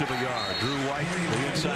of a yard. Drew White, the inside